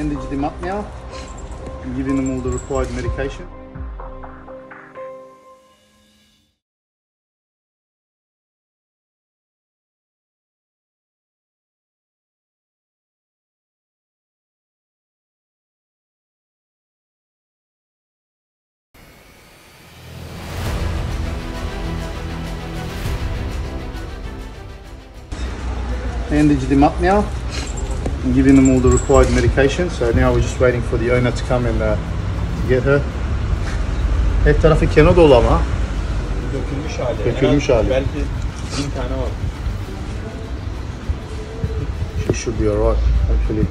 bandaged him up now and giving them all the required medication. bandaged him up now giving them all the required medication. So now we're just waiting for the owner to come and uh, get her. Her tarafı kena dolu ama. Dökülmüş hali. Dökülmüş hali. Belki bin tane var. She should be alright, hopefully.